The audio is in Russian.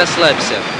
расслабься.